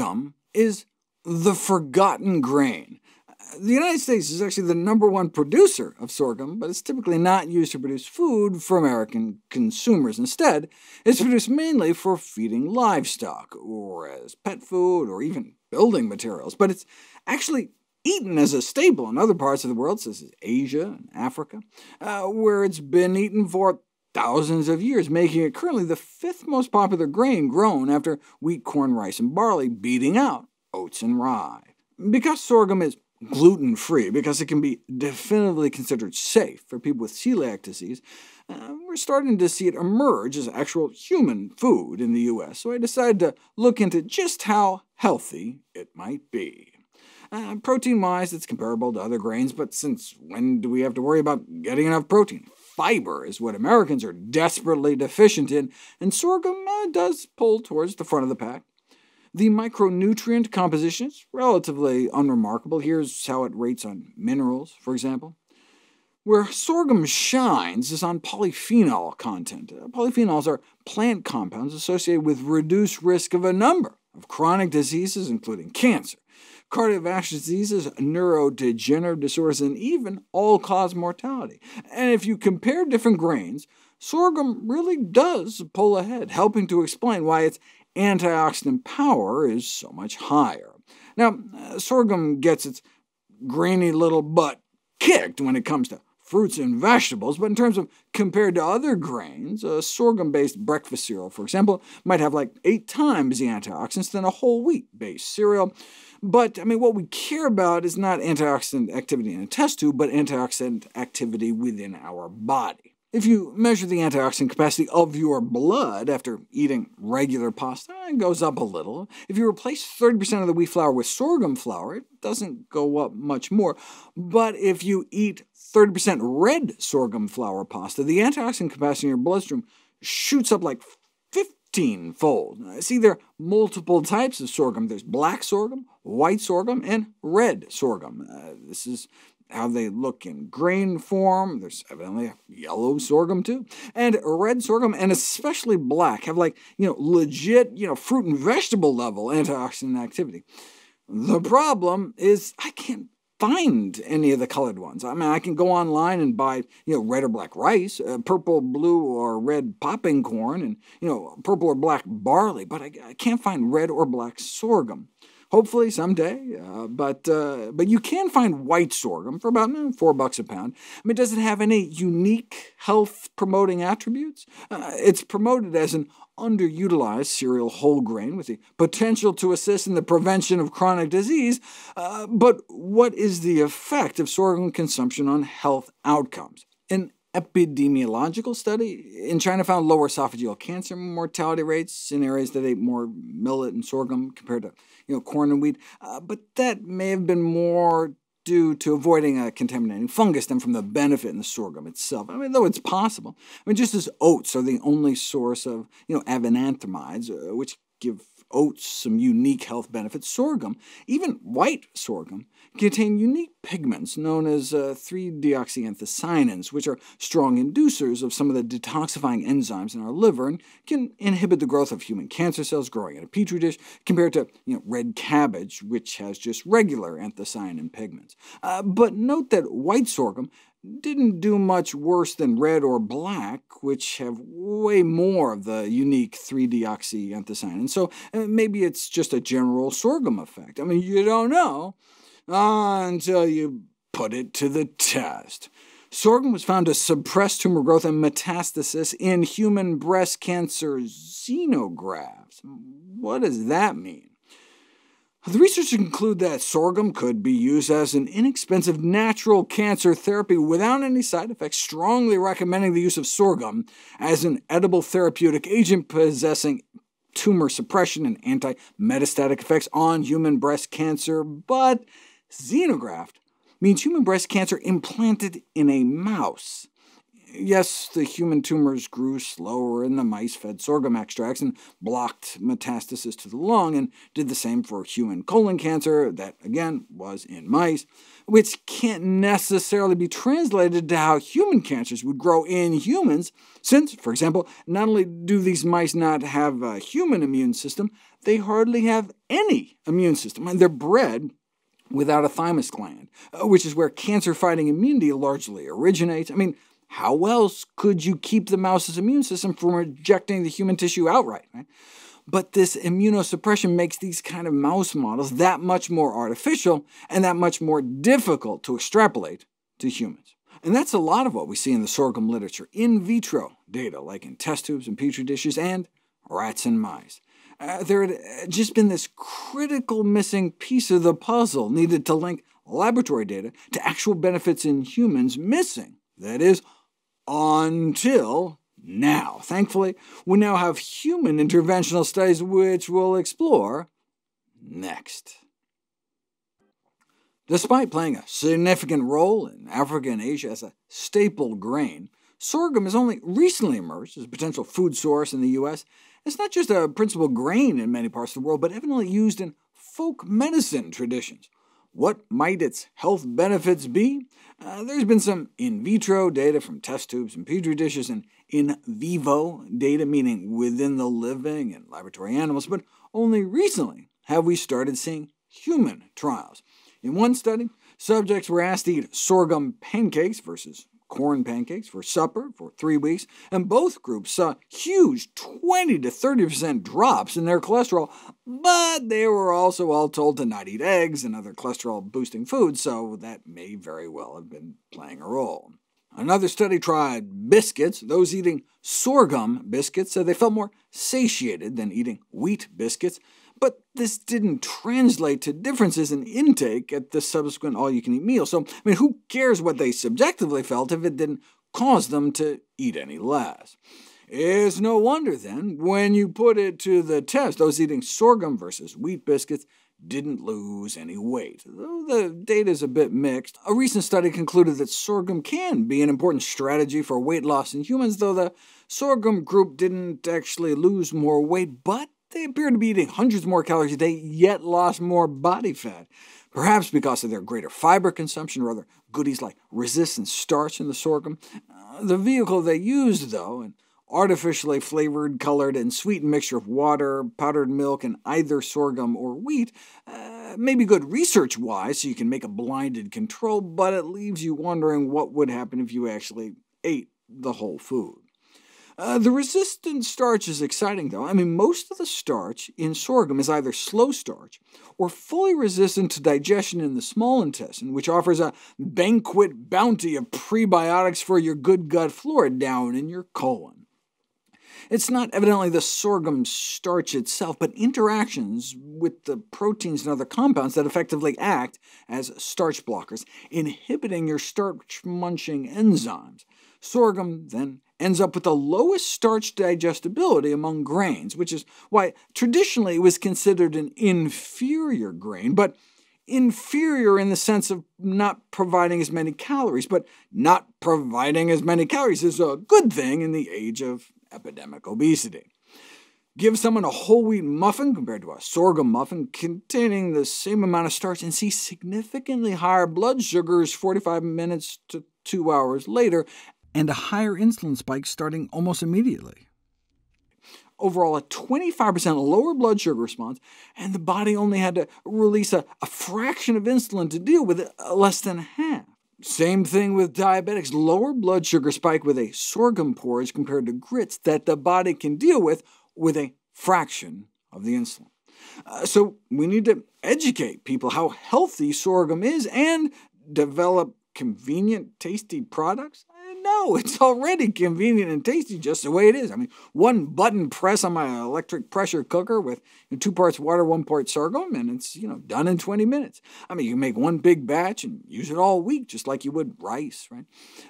sorghum is the forgotten grain. The United States is actually the number one producer of sorghum, but it's typically not used to produce food for American consumers. Instead, it's produced mainly for feeding livestock, or as pet food, or even building materials. But it's actually eaten as a staple in other parts of the world, such as Asia and Africa, uh, where it's been eaten for thousands of years, making it currently the fifth most popular grain grown after wheat, corn, rice, and barley, beating out oats and rye. Because sorghum is gluten-free, because it can be definitively considered safe for people with celiac disease, uh, we're starting to see it emerge as actual human food in the U.S., so I decided to look into just how healthy it might be. Uh, Protein-wise, it's comparable to other grains, but since when do we have to worry about getting enough protein? Fiber is what Americans are desperately deficient in, and sorghum uh, does pull towards the front of the pack. The micronutrient composition is relatively unremarkable. Here's how it rates on minerals, for example. Where sorghum shines is on polyphenol content. Uh, polyphenols are plant compounds associated with reduced risk of a number of chronic diseases, including cancer, cardiovascular diseases, neurodegenerative disorders, and even all-cause mortality. And if you compare different grains, sorghum really does pull ahead, helping to explain why its antioxidant power is so much higher. Now, sorghum gets its grainy little butt kicked when it comes to fruits and vegetables, but in terms of compared to other grains, a sorghum-based breakfast cereal, for example, might have like eight times the antioxidants than a whole wheat-based cereal. But I mean, what we care about is not antioxidant activity in a test tube, but antioxidant activity within our body. If you measure the antioxidant capacity of your blood after eating regular pasta, it goes up a little. If you replace 30% of the wheat flour with sorghum flour, it doesn't go up much more. But if you eat 30% red sorghum flour pasta, the antioxidant capacity in your bloodstream shoots up like 15-fold. See, there are multiple types of sorghum. There's black sorghum, white sorghum, and red sorghum. Uh, this is how they look in grain form. There's evidently a yellow sorghum too, and red sorghum, and especially black, have like you know legit you know fruit and vegetable level antioxidant activity. The problem is I can't find any of the colored ones. I mean, I can go online and buy you know red or black rice, uh, purple, blue, or red popping corn, and you know purple or black barley, but I, I can't find red or black sorghum hopefully someday. Uh, but, uh, but you can find white sorghum for about eh, four bucks a pound. I mean, does it have any unique health-promoting attributes? Uh, it's promoted as an underutilized cereal whole grain with the potential to assist in the prevention of chronic disease, uh, but what is the effect of sorghum consumption on health outcomes? Epidemiological study in China found lower esophageal cancer mortality rates in areas that ate more millet and sorghum compared to you know, corn and wheat, uh, but that may have been more due to avoiding a contaminating fungus than from the benefit in the sorghum itself. I mean, though it's possible. I mean, just as oats are the only source of you know, avenanthramides, uh, which give oats some unique health benefits, sorghum, even white sorghum, contain unique pigments known as uh, 3-deoxyanthocyanins, which are strong inducers of some of the detoxifying enzymes in our liver and can inhibit the growth of human cancer cells growing in a petri dish, compared to you know, red cabbage, which has just regular anthocyanin pigments. Uh, but note that white sorghum didn't do much worse than red or black, which have way more of the unique 3-deoxyanthocyanin, so uh, maybe it's just a general sorghum effect. I mean, you don't know until you put it to the test. Sorghum was found to suppress tumor growth and metastasis in human breast cancer xenografts. What does that mean? The researchers conclude that sorghum could be used as an inexpensive natural cancer therapy without any side effects, strongly recommending the use of sorghum as an edible therapeutic agent possessing tumor suppression and anti-metastatic effects on human breast cancer, but xenograft means human breast cancer implanted in a mouse. Yes, the human tumors grew slower in the mice fed sorghum extracts and blocked metastasis to the lung, and did the same for human colon cancer, that again was in mice, which can't necessarily be translated to how human cancers would grow in humans, since, for example, not only do these mice not have a human immune system, they hardly have any immune system, and they're bred without a thymus gland, uh, which is where cancer-fighting immunity largely originates. I mean, how else could you keep the mouse's immune system from rejecting the human tissue outright? Right? But this immunosuppression makes these kind of mouse models that much more artificial and that much more difficult to extrapolate to humans. And that's a lot of what we see in the sorghum literature, in vitro data, like in test tubes and petri dishes, and rats and mice. Uh, there had just been this critical missing piece of the puzzle needed to link laboratory data to actual benefits in humans missing, that is, until now. Thankfully, we now have human interventional studies which we'll explore next. Despite playing a significant role in Africa and Asia as a staple grain, sorghum has only recently emerged as a potential food source in the U.S. It's not just a principal grain in many parts of the world, but evidently used in folk medicine traditions. What might its health benefits be? Uh, there's been some in vitro data from test tubes and petri dishes, and in vivo data, meaning within the living and laboratory animals, but only recently have we started seeing human trials. In one study, subjects were asked to eat sorghum pancakes versus corn pancakes for supper for three weeks, and both groups saw huge 20 to 30% drops in their cholesterol, but they were also all told to not eat eggs and other cholesterol-boosting foods, so that may very well have been playing a role. Another study tried biscuits. Those eating sorghum biscuits said they felt more satiated than eating wheat biscuits, but this didn't translate to differences in intake at the subsequent all-you-can-eat meal, so I mean, who cares what they subjectively felt if it didn't cause them to eat any less? It's no wonder, then, when you put it to the test, those eating sorghum versus wheat biscuits didn't lose any weight, though the data is a bit mixed. A recent study concluded that sorghum can be an important strategy for weight loss in humans, though the sorghum group didn't actually lose more weight, but they appear to be eating hundreds more calories a day, yet lost more body fat, perhaps because of their greater fiber consumption or other goodies like resistant starch in the sorghum. Uh, the vehicle they used, though, an artificially flavored, colored, and sweetened mixture of water, powdered milk, and either sorghum or wheat, uh, may be good research-wise, so you can make a blinded control, but it leaves you wondering what would happen if you actually ate the whole food. Uh, the resistant starch is exciting, though. I mean, most of the starch in sorghum is either slow starch or fully resistant to digestion in the small intestine, which offers a banquet bounty of prebiotics for your good gut flora down in your colon. It's not evidently the sorghum starch itself, but interactions with the proteins and other compounds that effectively act as starch blockers, inhibiting your starch-munching enzymes. Sorghum then ends up with the lowest starch digestibility among grains, which is why traditionally it was considered an inferior grain, but inferior in the sense of not providing as many calories, but not providing as many calories is a good thing in the age of epidemic obesity. Give someone a whole wheat muffin compared to a sorghum muffin containing the same amount of starch and see significantly higher blood sugars 45 minutes to two hours later, and a higher insulin spike starting almost immediately. Overall, a 25% lower blood sugar response, and the body only had to release a, a fraction of insulin to deal with it, uh, less than half. Same thing with diabetics, lower blood sugar spike with a sorghum porridge compared to grits that the body can deal with with a fraction of the insulin. Uh, so we need to educate people how healthy sorghum is and develop convenient, tasty products no, it's already convenient and tasty just the way it is. I mean, one button press on my electric pressure cooker with two parts water, one part sorghum, and it's you know done in 20 minutes. I mean, you can make one big batch and use it all week, just like you would rice, right?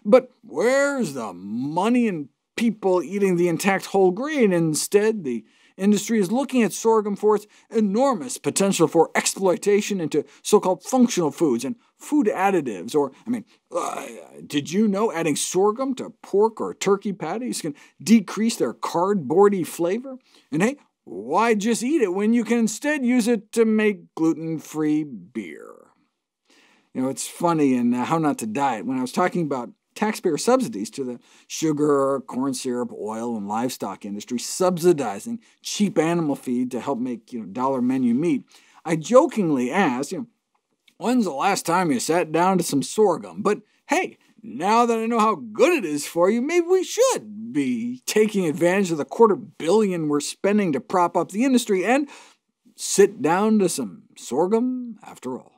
But where's the money in people eating the intact whole grain? Instead, the industry is looking at sorghum for its enormous potential for exploitation into so-called functional foods and food additives. Or, I mean, uh, did you know adding sorghum to pork or turkey patties can decrease their cardboardy flavor? And hey, why just eat it when you can instead use it to make gluten-free beer? You know, it's funny in uh, How Not to Diet, when I was talking about taxpayer subsidies to the sugar, corn syrup, oil, and livestock industry, subsidizing cheap animal feed to help make you know, dollar menu meat, I jokingly asked, you know, when's the last time you sat down to some sorghum? But hey, now that I know how good it is for you, maybe we should be taking advantage of the quarter billion we're spending to prop up the industry and sit down to some sorghum after all.